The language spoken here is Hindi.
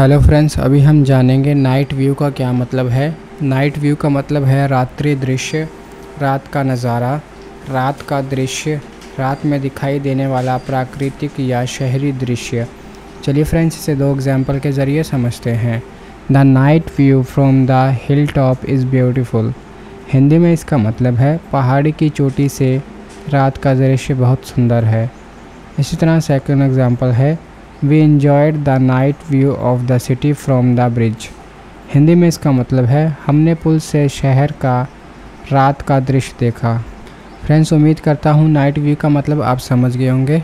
हेलो फ्रेंड्स, अभी हम जानेंगे नाइट व्यू का क्या मतलब है। नाइट व्यू का मतलब है रात्रि दृश्य, रात का नज़ारा, रात का दृश्य, रात में दिखाई देने वाला प्राकृतिक या शहरी दृश्य। चलिए फ्रेंड्स, इसे दो एग्ज़ाम्पल के ज़रिए समझते हैं। The night view from the hill top is beautiful Hindi में इसका मतलब है पहाड़ी की चोटी से रात का दृश्य बहुत सुंदर है। इसी तरह सेकंड एग्ज़ाम्पल है we enjoyed the night view of the city from the bridge Hindi में इसका मतलब है, हमने पुल से शहर का, रात का दृश्य देखा। फ्रेंड्स उम्मीद करता हूँ नाइट व्यू का मतलब आप समझ गए होंगे।